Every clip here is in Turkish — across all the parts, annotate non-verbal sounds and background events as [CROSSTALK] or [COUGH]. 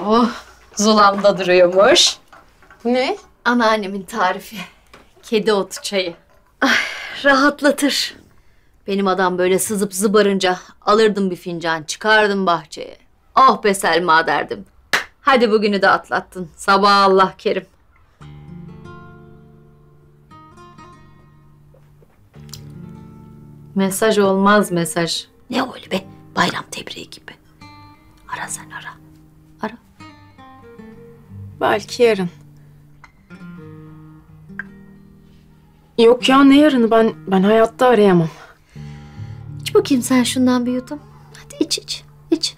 Oh, zulamda duruyormuş. Ne? Anneannemin tarifi. Kedi otu çayı. Ay, rahatlatır. Benim adam böyle sızıp zıbarınca alırdım bir fincan, çıkardım bahçeye. Oh be Selma derdim. Hadi bugünü de atlattın. Sabah Allah kerim. Mesaj olmaz mesaj. Ne öyle be? Bayram tebriği gibi. Ara sen ara. Ara. Belki yarın. Yok ya ne yarını ben ben hayatta arayamam. İç bakayım sen şundan bir yudum. Hadi iç iç. iç.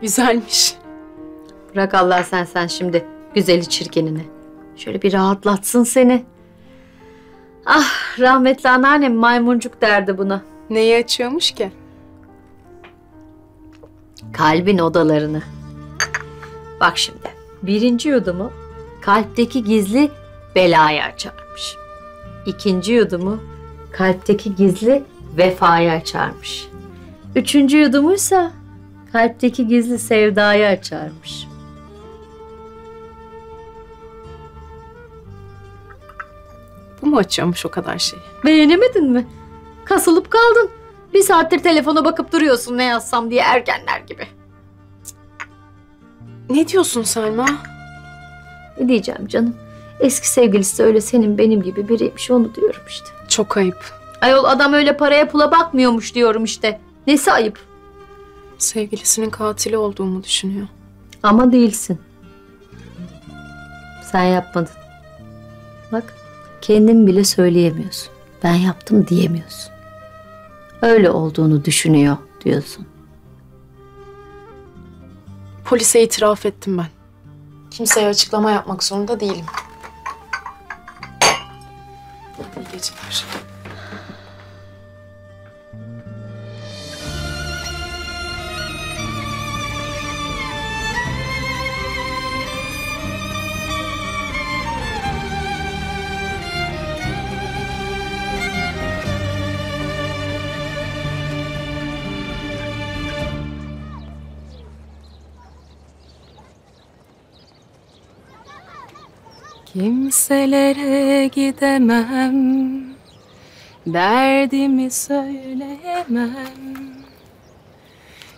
Güzelmiş. Bırak Allah sen sen şimdi güzeli çirkinini. Şöyle bir rahatlatsın seni. Ah rahmetli anneannem maymuncuk derdi buna. Neyi açıyormuş ki? Kalbin odalarını. Bak şimdi. Birinci yudumu kalpteki gizli belayı açarmış. İkinci yudumu kalpteki gizli vefayı açarmış. Üçüncü yudumuysa kalpteki gizli sevdayı açarmış. Bu mu açıyormuş o kadar şeyi? Beğenemedin mi? Kasılıp kaldın. Bir saattir telefona bakıp duruyorsun ne yazsam diye ergenler gibi. Ne diyorsun Selma? Ne diyeceğim canım? Eski sevgilisi de öyle senin benim gibi biriymiş onu diyorum işte. Çok ayıp. Ayol adam öyle paraya pula bakmıyormuş diyorum işte. Nesi ayıp? Sevgilisinin katili olduğumu düşünüyor. Ama değilsin. Sen yapmadın. Bak kendin bile söyleyemiyorsun. Ben yaptım diyemiyorsun. Öyle olduğunu düşünüyor diyorsun. Polise itiraf ettim ben. Kimseye açıklama yapmak zorunda değilim. İyi geceler. Kimselere gidemem Derdimi söyleyemem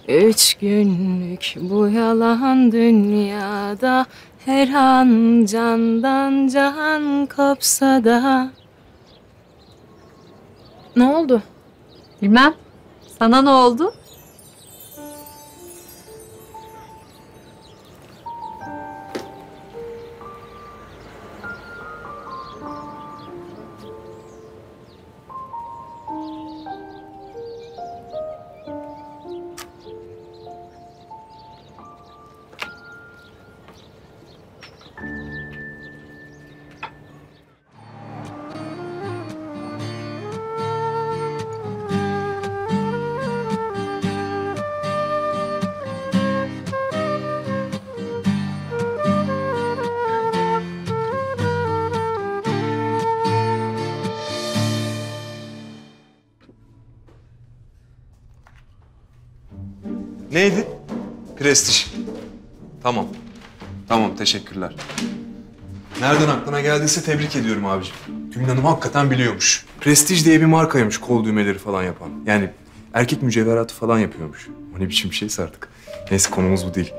Üç günlük bu yalan dünyada Her an candan can kopsa da Ne oldu? Bilmem. Sana ne oldu? Neydi? Prestij. Tamam. Tamam teşekkürler. Nereden aklına geldiyse tebrik ediyorum abiciğim. Gülün Hanım hakikaten biliyormuş. Prestij diye bir markaymış kol düğmeleri falan yapan. Yani erkek mücevheratı falan yapıyormuş. O ne biçim bir şeyse artık. Neyse konumuz bu değil.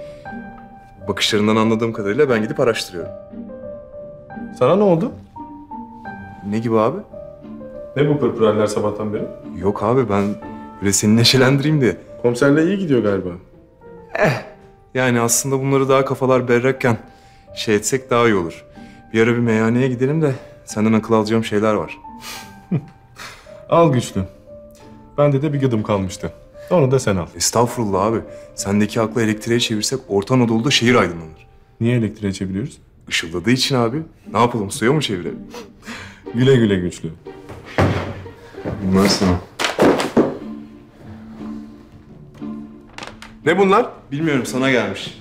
Bakışlarından anladığım kadarıyla ben gidip araştırıyorum. Sana ne oldu? Ne gibi abi? Ne bu pırpıraller sabahtan beri? Yok abi ben böyle seni neşelendireyim diye. Komiserle iyi gidiyor galiba. Yani aslında bunları daha kafalar berrakken şey etsek daha iyi olur. Bir ara bir meyhaneye gidelim de senden akıl alacağım şeyler var. [LAUGHS] Al güçlü. Bende de bir gıdım kalmıştı. Onu da sen al. Estağfurullah abi. Sendeki aklı elektriğe çevirsek Orta Anadolu'da şehir aydınlanır. Niye elektriğe çeviriyoruz? Işıldadığı için abi. Ne yapalım suya mı çevirelim? [LAUGHS] Güle güle güçlü. Bunlar sana. Ne bunlar? Bilmiyorum sana gelmiş.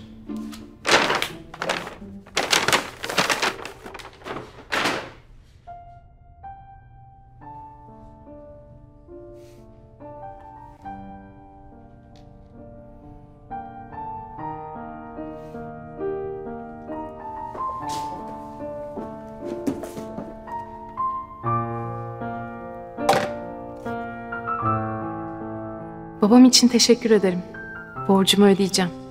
Babam için teşekkür ederim. Borcumu ödeyeceğim.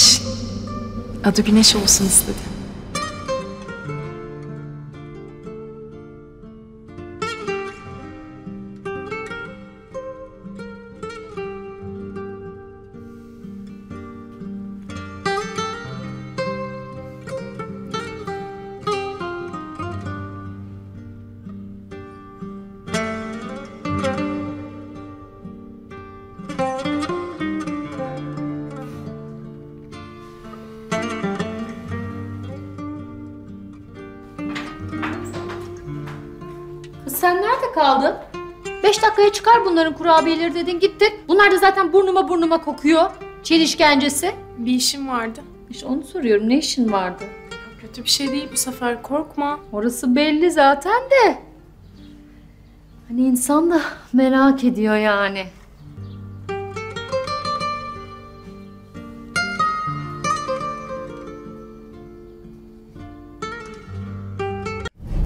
Güneş. Adı Güneş olsun istedi. Nerede kaldın? Beş dakikaya çıkar bunların kurabiyeleri dedin gittin. Bunlar da zaten burnuma burnuma kokuyor. Çin işkencesi. Bir işim vardı. İşte onu soruyorum ne işin vardı? Kötü bir şey değil bu sefer korkma. Orası belli zaten de. Hani insan da merak ediyor yani.